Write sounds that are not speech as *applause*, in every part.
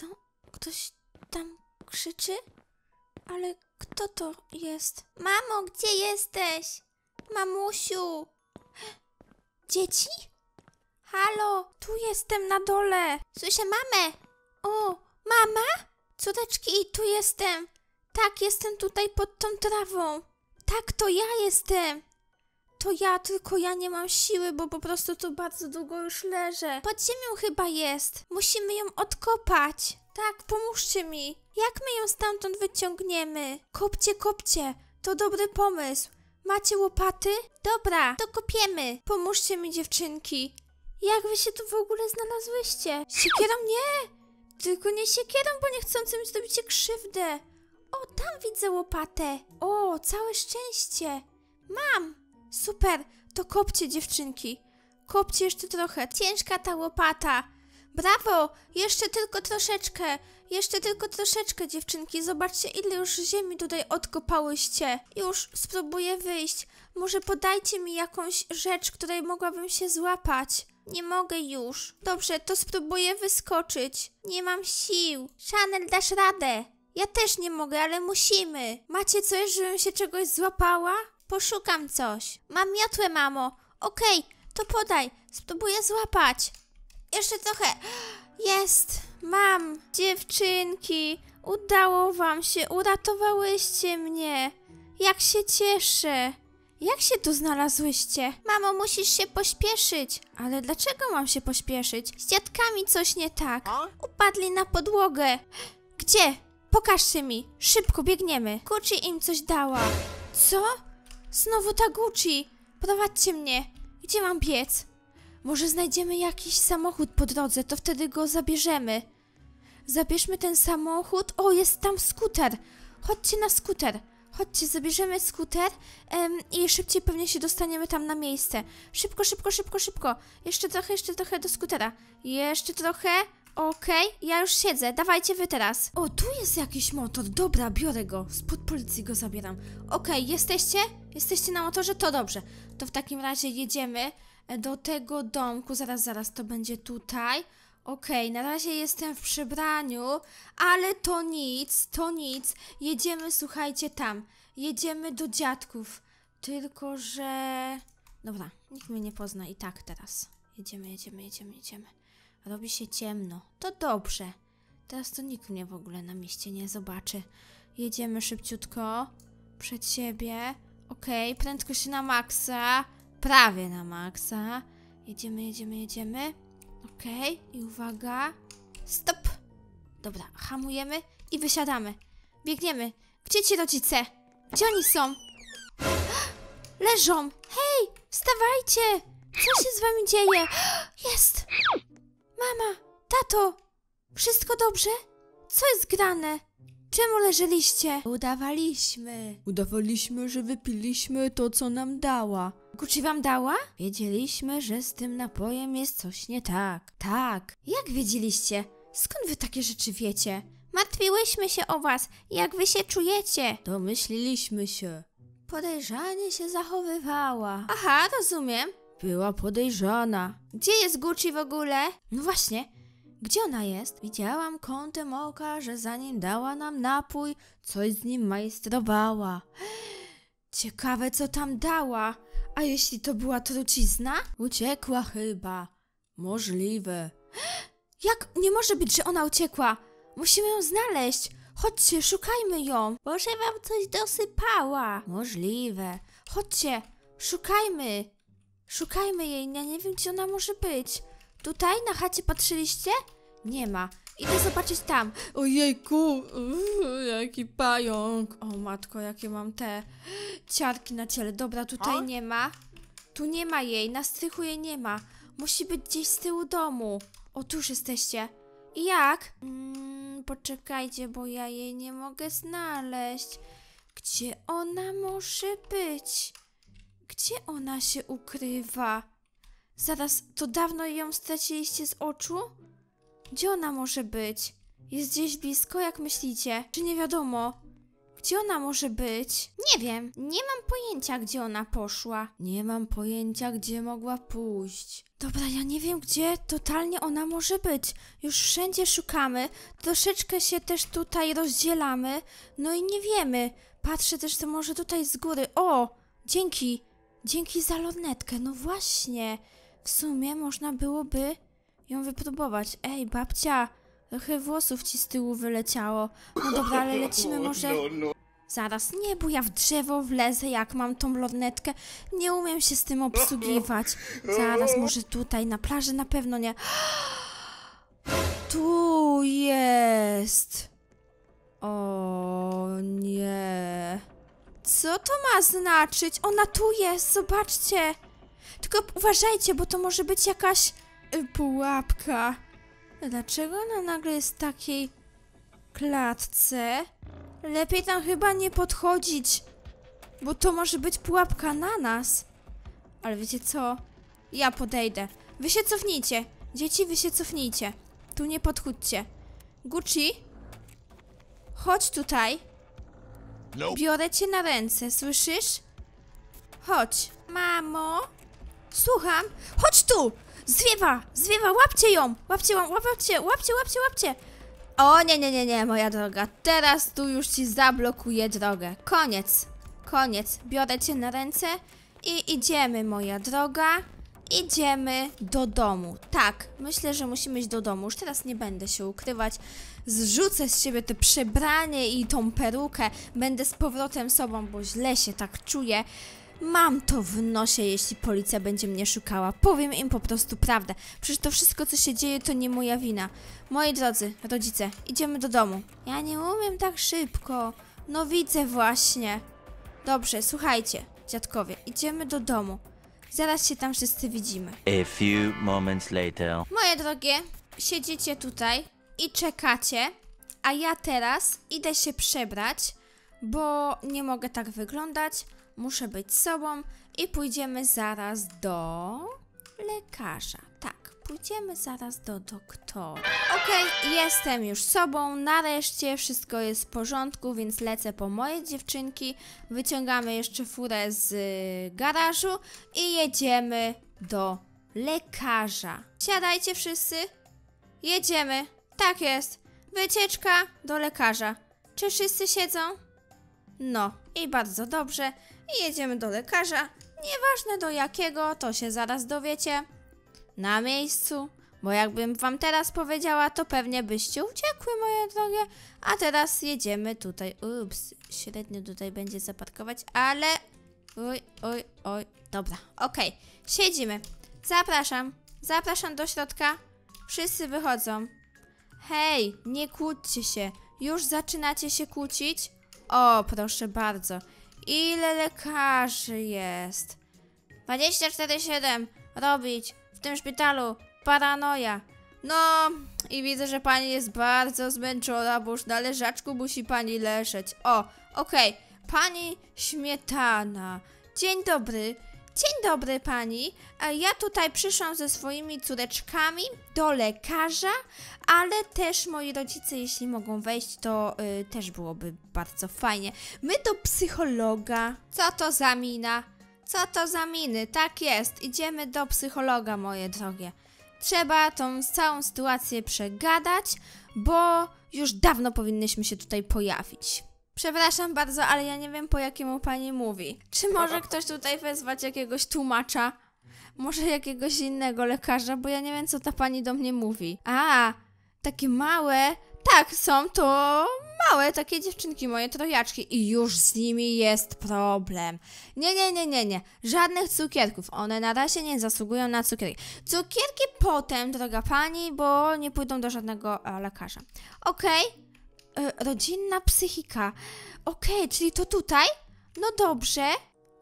Co? Ktoś tam krzyczy? Ale kto to jest? Mamo, gdzie jesteś? Mamusiu! Dzieci? Halo, tu jestem na dole. Słyszę mamę. O, mama? Córeczki, tu jestem. Tak, jestem tutaj pod tą trawą. Tak, to ja jestem. To ja, tylko ja nie mam siły, bo po prostu tu bardzo długo już leżę. Pod ziemią chyba jest. Musimy ją odkopać. Tak, pomóżcie mi. Jak my ją stamtąd wyciągniemy? Kopcie, kopcie. To dobry pomysł. Macie łopaty? Dobra, to kopiemy. Pomóżcie mi, dziewczynki. Jak wy się tu w ogóle znalazłyście? Siekierą nie! Tylko nie siekierą, bo niechcący mi zrobicie krzywdę. O, tam widzę łopatę. O, całe szczęście. Mam. Super, to kopcie dziewczynki. Kopcie jeszcze trochę. Ciężka ta łopata. Brawo, jeszcze tylko troszeczkę. Jeszcze tylko troszeczkę dziewczynki. Zobaczcie ile już ziemi tutaj odkopałyście. Już spróbuję wyjść. Może podajcie mi jakąś rzecz, której mogłabym się złapać. Nie mogę już. Dobrze, to spróbuję wyskoczyć. Nie mam sił. Chanel, dasz radę. Ja też nie mogę, ale musimy. Macie coś, żebym się czegoś złapała? Poszukam coś. Mam miotłę, mamo. Okej, to podaj. Spróbuję złapać. Jeszcze trochę. Jest. Mam. Dziewczynki. Udało wam się. Uratowałyście mnie. Jak się cieszę. Jak się tu znalazłyście? Mamo, musisz się pośpieszyć. Ale dlaczego mam się pośpieszyć? Z dziadkami coś nie tak. Upadli na podłogę. Gdzie? Pokażcie mi. Szybko biegniemy. Gucci im coś dała. Co? Znowu ta Gucci. Prowadźcie mnie. Gdzie mam biec? Może znajdziemy jakiś samochód po drodze, to wtedy go zabierzemy. Zabierzmy ten samochód. O, jest tam skuter. Chodźcie na skuter. Chodźcie, zabierzemy skuter em, i szybciej pewnie się dostaniemy tam na miejsce. Szybko, szybko, szybko, szybko. Jeszcze trochę, jeszcze trochę do skutera. Jeszcze trochę. Okej, ja już siedzę. Dawajcie wy teraz. O, tu jest jakiś motor. Dobra, biorę go. Spod policji go zabieram. Okej, jesteście? Jesteście na motorze? To dobrze. To w takim razie jedziemy e, do tego domku. Zaraz, zaraz, to będzie tutaj. Okej, na razie jestem w przebraniu, ale to nic, to nic. Jedziemy, słuchajcie, tam. Jedziemy do dziadków. Tylko, że... Dobra, nikt mnie nie pozna i tak teraz. Jedziemy, jedziemy, jedziemy, jedziemy. Robi się ciemno. To dobrze. Teraz to nikt mnie w ogóle na mieście nie zobaczy. Jedziemy szybciutko. Przed siebie. Okej, prędkość na maksa. Prawie na maksa. Jedziemy, jedziemy, jedziemy. Okej, i uwaga. Stop! Dobra, hamujemy i wysiadamy. Biegniemy. Gdzie ci rodzice? Gdzie oni są? *gasps* Leżą! Hej, wstawajcie! Co się z wami dzieje? *gasps* Jest! Tato, wszystko dobrze? Co jest grane? Czemu leżeliście? Udawaliśmy. Udawaliśmy, że wypiliśmy to, co nam dała. Gucci wam dała? Wiedzieliśmy, że z tym napojem jest coś nie tak. Tak. Jak wiedzieliście? Skąd wy takie rzeczy wiecie? Martwiłyśmy się o was. Jak wy się czujecie? Domyśliliśmy się. Podejrzanie się zachowywała. Aha, rozumiem. Była podejrzana. Gdzie jest Gucci w ogóle? No właśnie. Gdzie ona jest? Widziałam kątem oka, że zanim dała nam napój, coś z nim majstrowała. *gasps* Ciekawe, co tam dała. A jeśli to była trucizna? Uciekła chyba. Możliwe. *gasps* Jak nie może być, że ona uciekła? Musimy ją znaleźć. Chodźcie, szukajmy ją. Może wam coś dosypała. Możliwe. Chodźcie, szukajmy. Szukajmy jej. Ja nie wiem, gdzie ona może być. Tutaj na chacie patrzyliście? Nie ma. Idę zobaczyć tam. Ojejku, uff, jaki pająk. O matko, jakie mam te ciarki na ciele. Dobra, tutaj A? nie ma. Tu nie ma jej, na strychu jej nie ma. Musi być gdzieś z tyłu domu. O, tu już jesteście. I jak? Mm, poczekajcie, bo ja jej nie mogę znaleźć. Gdzie ona może być? Gdzie ona się ukrywa? Zaraz, to dawno ją straciliście z oczu? Gdzie ona może być? Jest gdzieś blisko, jak myślicie? Czy nie wiadomo? Gdzie ona może być? Nie wiem, nie mam pojęcia, gdzie ona poszła. Nie mam pojęcia, gdzie mogła pójść. Dobra, ja nie wiem, gdzie totalnie ona może być. Już wszędzie szukamy, troszeczkę się też tutaj rozdzielamy, no i nie wiemy. Patrzę też, to może tutaj z góry. O, dzięki, dzięki za lornetkę, no właśnie. W sumie można byłoby ją wypróbować. Ej, babcia, trochę włosów ci z tyłu wyleciało. No dobra, ale *laughs* lecimy może... Zaraz, nie, bo ja w drzewo wlezę, jak mam tą lornetkę. Nie umiem się z tym obsługiwać. Zaraz, *laughs* może tutaj, na plaży na pewno nie. *gasps* Tu jest. O nie. Co to ma znaczyć? Ona tu jest, zobaczcie. Tylko uważajcie, bo to może być jakaś y, pułapka. Dlaczego ona nagle jest w takiej klatce? Lepiej tam chyba nie podchodzić, bo to może być pułapka na nas. Ale wiecie co? Ja podejdę. Wy się cofnijcie. Dzieci, wy się cofnijcie. Tu nie podchodźcie. Gucci, chodź tutaj. Biorę cię na ręce, słyszysz? Chodź. Mamo? Słucham. Chodź tu! Zwiewa! Zwiewa! Łapcie ją! Łapcie ją! Łapcie! Łapcie! Łapcie! Łapcie! O nie, nie, nie, nie, moja droga. Teraz tu już ci zablokuję drogę. Koniec. Koniec. Biorę cię na ręce i idziemy, moja droga. Idziemy do domu. Tak, myślę, że musimy iść do domu. Już teraz nie będę się ukrywać. Zrzucę z siebie te przebranie i tą perukę. Będę z powrotem sobą, bo źle się tak czuję. Mam to w nosie, jeśli policja będzie mnie szukała. Powiem im po prostu prawdę. Przecież to wszystko, co się dzieje, to nie moja wina. Moi drodzy, rodzice, idziemy do domu. Ja nie umiem tak szybko. No widzę właśnie. Dobrze, słuchajcie, dziadkowie, idziemy do domu. Zaraz się tam wszyscy widzimy. A few moments later. Moje drogie, siedzicie tutaj i czekacie, a ja teraz idę się przebrać, bo nie mogę tak wyglądać. Muszę być sobą i pójdziemy zaraz do lekarza. Tak, pójdziemy zaraz do doktora. Okej, jestem już sobą, nareszcie wszystko jest w porządku, więc lecę po moje dziewczynki. Wyciągamy jeszcze furę z y, garażu i jedziemy do lekarza. Siadajcie wszyscy. Jedziemy. Tak jest. Wycieczka do lekarza. Czy wszyscy siedzą? No, i bardzo dobrze. I jedziemy do lekarza. Nieważne do jakiego, to się zaraz dowiecie. Na miejscu. Bo jakbym wam teraz powiedziała, to pewnie byście uciekły, moje drogie. A teraz jedziemy tutaj. Ups, średnio tutaj będzie zaparkować, ale... Oj, oj, oj. Dobra, okej. Siedzimy. Zapraszam. Zapraszam do środka. Wszyscy wychodzą. Hej, nie kłóćcie się. Już zaczynacie się kłócić? O, proszę bardzo. Ile lekarzy jest? 24-7 robić w tym szpitalu. Paranoja. No, i widzę, że pani jest bardzo zmęczona, bo już na leżaczku musi pani leżeć. O, okej. Pani Śmietana. Dzień dobry. Dzień dobry pani. A Ja tutaj przyszłam ze swoimi córeczkami do lekarza, ale też moi rodzice, jeśli mogą wejść, to y, też byłoby bardzo fajnie. My do psychologa. Co to za mina? Co to za miny? Tak jest, idziemy do psychologa, moje drogie. Trzeba tą całą sytuację przegadać, bo już dawno powinnyśmy się tutaj pojawić. Przepraszam bardzo, ale ja nie wiem po jakiemu pani mówi. Czy może ktoś tutaj wezwać jakiegoś tłumacza? Może jakiegoś innego lekarza, bo ja nie wiem co ta pani do mnie mówi. A, takie małe. Tak, są to małe takie dziewczynki, moje trojaczki i już z nimi jest problem. Nie, nie, nie, nie, nie. Żadnych cukierków. One na razie nie zasługują na cukierki. Cukierki potem, droga pani, bo nie pójdą do żadnego e, lekarza. Okej. E, rodzinna psychika. Okej, czyli to tutaj? No dobrze.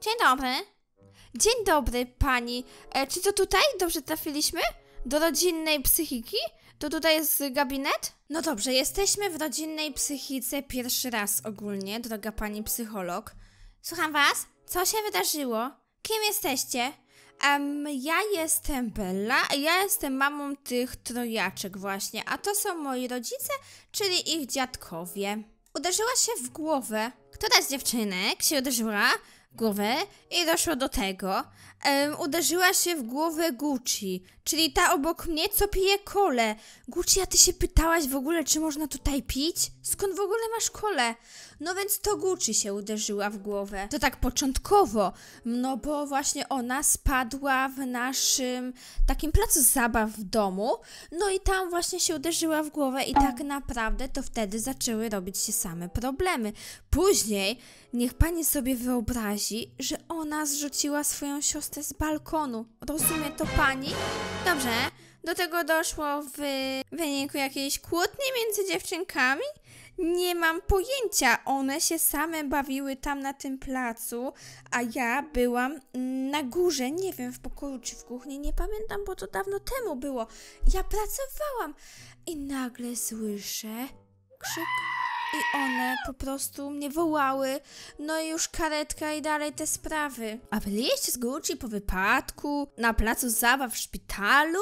Dzień dobry. Dzień dobry, pani. E, czy to tutaj dobrze trafiliśmy? Do rodzinnej psychiki? To tutaj jest gabinet? No dobrze, jesteśmy w rodzinnej psychice pierwszy raz ogólnie, droga pani psycholog. Słucham was? Co się wydarzyło? Kim jesteście? Em, ja jestem Bella, ja jestem mamą tych trojaczek właśnie, a to są moi rodzice, czyli ich dziadkowie. uderzyła się w głowę. Która z dziewczynek się uderzyła w głowę i doszło do tego? Em, uderzyła się w głowę Gucci, czyli ta obok mnie, co pije kole. Gucci, a ty się pytałaś w ogóle, czy można tutaj pić? Skąd w ogóle masz kole? No więc to Gucci się uderzyła w głowę. To tak początkowo, no bo właśnie ona spadła w naszym takim placu zabaw w domu, no i tam właśnie się uderzyła w głowę i tak naprawdę to wtedy zaczęły robić się same problemy. Później niech pani sobie wyobrazi, że ona zrzuciła swoją siostrę z balkonu. Rozumie to pani? Dobrze. Do tego doszło w wyniku jakiejś kłótni między dziewczynkami? Nie mam pojęcia. One się same bawiły tam na tym placu, a ja byłam na górze, nie wiem, w pokoju czy w kuchni, nie pamiętam, bo to dawno temu było. Ja pracowałam i nagle słyszę krzyk i one po prostu mnie wołały. No i już karetka i dalej te sprawy. A byliście z Gucci po wypadku? Na placu zabaw w szpitalu?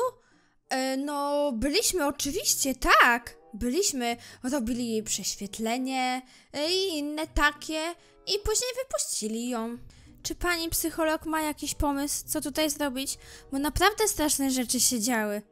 E, no, byliśmy oczywiście, tak. Byliśmy, robili jej prześwietlenie e, i inne takie i później wypuścili ją. Czy pani psycholog ma jakiś pomysł, co tutaj zrobić? Bo naprawdę straszne rzeczy się działy.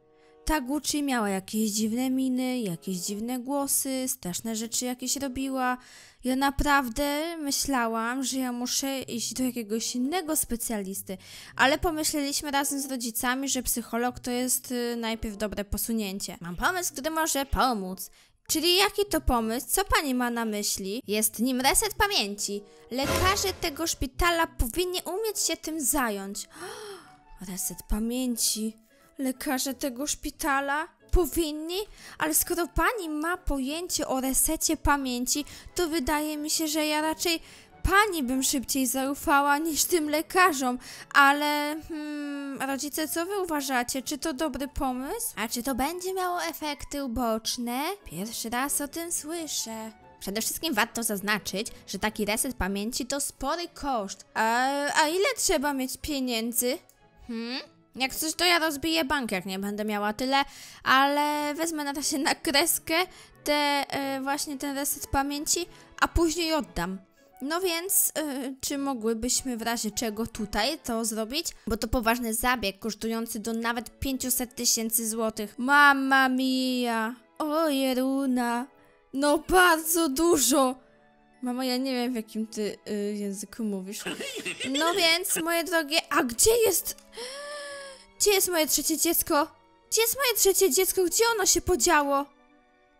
Ta Gucci miała jakieś dziwne miny, jakieś dziwne głosy, straszne rzeczy jakieś robiła. Ja naprawdę myślałam, że ja muszę iść do jakiegoś innego specjalisty, ale pomyśleliśmy razem z rodzicami, że psycholog to jest y, najpierw dobre posunięcie. Mam pomysł, który może pomóc. Czyli jaki to pomysł? Co pani ma na myśli? Jest nim reset pamięci. Lekarze tego szpitala powinni umieć się tym zająć. *gasps* Reset pamięci. Lekarze tego szpitala powinni, ale skoro pani ma pojęcie o resecie pamięci, to wydaje mi się, że ja raczej pani bym szybciej zaufała niż tym lekarzom, ale hmm, rodzice, co wy uważacie? Czy to dobry pomysł? A czy to będzie miało efekty uboczne? Pierwszy raz o tym słyszę. Przede wszystkim warto zaznaczyć, że taki reset pamięci to spory koszt. A, a ile trzeba mieć pieniędzy? Hmm? Jak coś, to ja rozbiję bank, jak nie będę miała tyle, ale wezmę na razie na kreskę te, e, właśnie ten reset pamięci, a później oddam. No więc, e, czy mogłybyśmy w razie czego tutaj to zrobić? Bo to poważny zabieg, kosztujący do nawet 500 tysięcy złotych. Mamma mia! O Jeruna! No bardzo dużo! Mama, ja nie wiem w jakim ty y, języku mówisz. No więc, moje drogie, a gdzie jest... Gdzie jest moje trzecie dziecko? Gdzie jest moje trzecie dziecko? Gdzie ono się podziało?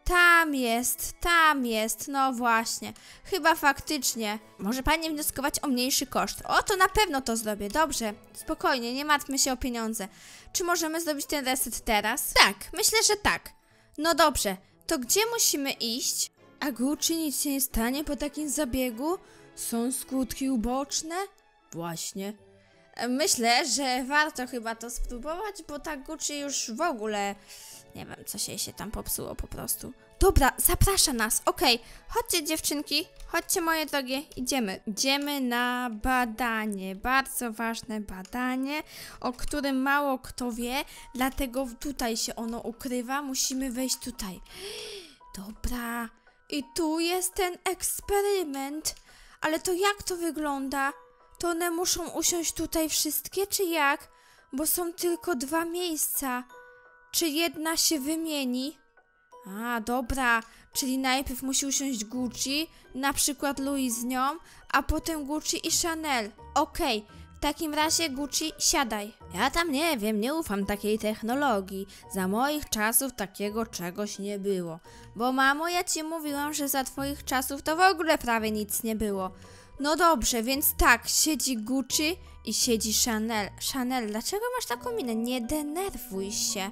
Tam jest, tam jest, no właśnie. Chyba faktycznie. Może pani wnioskować o mniejszy koszt. O, to na pewno to zrobię. Dobrze, spokojnie, nie martwmy się o pieniądze. Czy możemy zrobić ten reset teraz? Tak, myślę, że tak. No dobrze, to gdzie musimy iść? A Gucci nic się nie stanie po takim zabiegu? Są skutki uboczne? Właśnie. Myślę, że warto chyba to spróbować, bo ta Gucci już w ogóle nie wiem, co się się tam popsuło po prostu. Dobra, zaprasza nas. Okej, chodźcie dziewczynki, chodźcie moje drogie, idziemy. Idziemy na badanie, bardzo ważne badanie, o którym mało kto wie, dlatego tutaj się ono ukrywa. Musimy wejść tutaj. Dobra, i tu jest ten eksperyment. Ale to jak to wygląda? To one muszą usiąść tutaj wszystkie, czy jak? Bo są tylko dwa miejsca. Czy jedna się wymieni? A, dobra, czyli najpierw musi usiąść Gucci, na przykład Louis z nią, a potem Gucci i Chanel. Okej, w takim razie Gucci, siadaj. Ja tam nie wiem, nie ufam takiej technologii. Za moich czasów takiego czegoś nie było. Bo mamo, ja ci mówiłam, że za twoich czasów to w ogóle prawie nic nie było. No dobrze, więc tak, siedzi Gucci i siedzi Chanel. Chanel, dlaczego masz taką minę? Nie denerwuj się.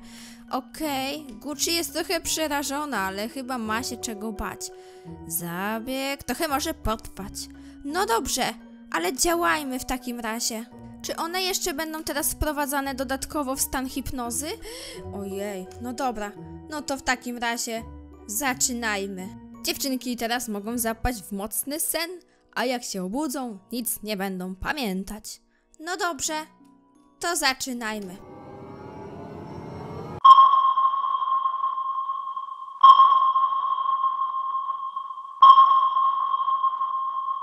Okej, Gucci jest trochę przerażona, ale chyba ma się czego bać. Zabieg trochę może potrwać. No dobrze, ale działajmy w takim razie. Czy one jeszcze będą teraz wprowadzane dodatkowo w stan hipnozy? Ojej, no dobra, no to w takim razie zaczynajmy. Dziewczynki teraz mogą zapaść w mocny sen, a jak się obudzą, nic nie będą pamiętać. No dobrze, to zaczynajmy.